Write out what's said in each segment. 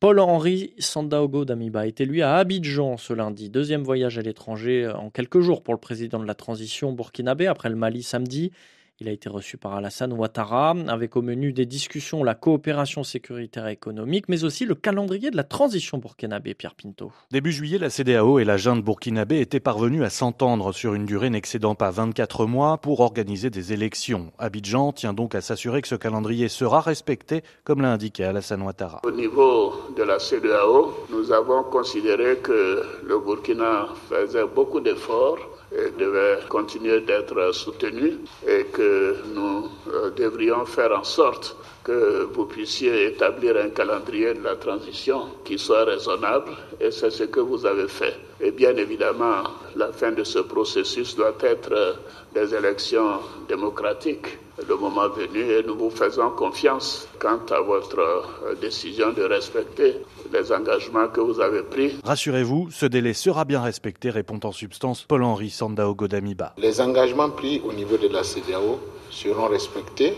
Paul-Henri Sandaogo Damiba est élu à Abidjan ce lundi. Deuxième voyage à l'étranger en quelques jours pour le président de la transition burkinabé après le Mali samedi. Il a été reçu par Alassane Ouattara, avec au menu des discussions la coopération sécuritaire et économique, mais aussi le calendrier de la transition burkinabé, Pierre Pinto. Début juillet, la CDAO et la junte burkinabé étaient parvenus à s'entendre sur une durée n'excédant pas 24 mois pour organiser des élections. Abidjan tient donc à s'assurer que ce calendrier sera respecté, comme l'a indiqué Alassane Ouattara. Au niveau de la CDAO, nous avons considéré que le Burkina faisait beaucoup d'efforts devait continuer d'être soutenu et que nous euh, devrions faire en sorte que vous puissiez établir un calendrier de la transition qui soit raisonnable et c'est ce que vous avez fait. Et bien évidemment, la fin de ce processus doit être euh, des élections démocratiques le moment venu et nous vous faisons confiance quant à votre euh, décision de respecter les engagements que vous avez pris. Rassurez-vous, ce délai sera bien respecté, répond en substance Paul-Henri Sandao Godamiba. Les engagements pris au niveau de la CDAO seront respectés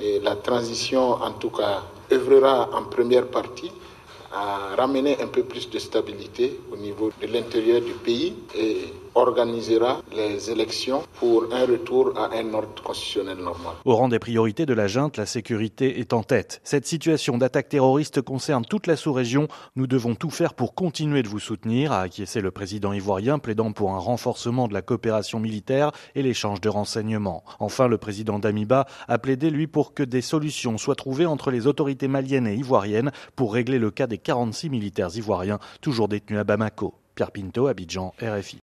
et la transition, en tout cas, œuvrera en première partie à ramener un peu plus de stabilité au niveau de l'intérieur du pays et organisera les élections pour un retour à un ordre constitutionnel normal. Au rang des priorités de la junte, la sécurité est en tête. Cette situation d'attaque terroriste concerne toute la sous-région. Nous devons tout faire pour continuer de vous soutenir, a acquiescé le président ivoirien, plaidant pour un renforcement de la coopération militaire et l'échange de renseignements. Enfin, le président Damiba a plaidé, lui, pour que des solutions soient trouvées entre les autorités maliennes et ivoiriennes pour régler le cas des 46 militaires ivoiriens toujours détenus à Bamako. Pierre Pinto, Abidjan, RFI.